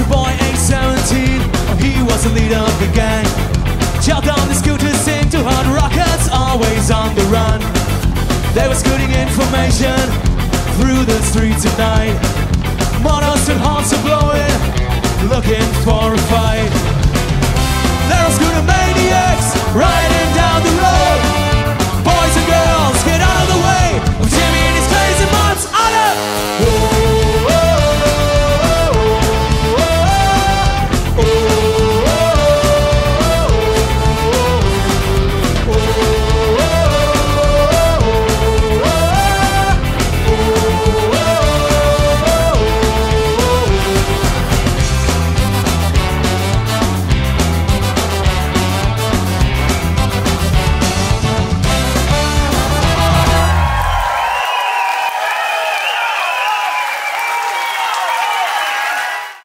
a boy aged 17 He was the leader of the gang. Chopped on the scooter, into to rockets Always on the run. They were scooting information Through the streets at night. Monos and horns are blowing Looking for a fight.